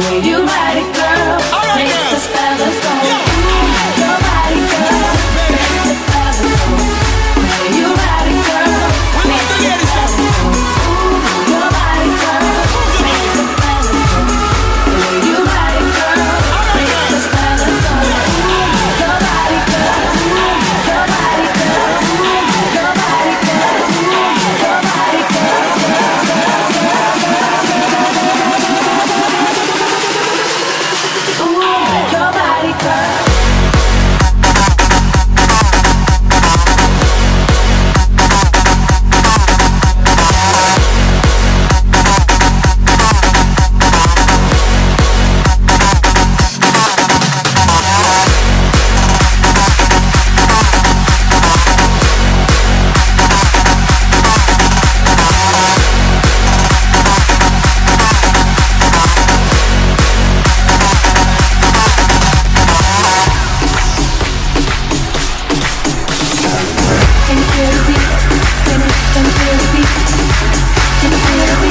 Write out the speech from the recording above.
way you ride it. feel the beat? Can you feel the beat? Can you feel the beat?